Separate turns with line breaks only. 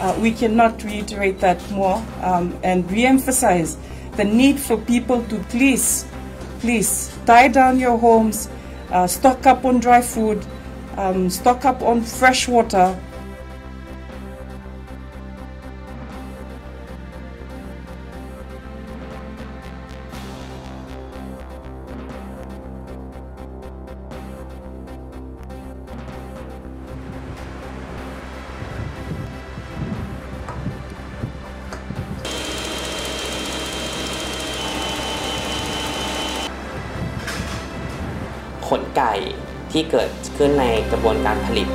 Uh, we cannot reiterate that more um, and re-emphasize the need for people to please, please tie down your homes, uh, stock up on dry food, um, stock up on fresh water,
ขนไก่ที่เกิดขึ้นในกระบวนการผลิต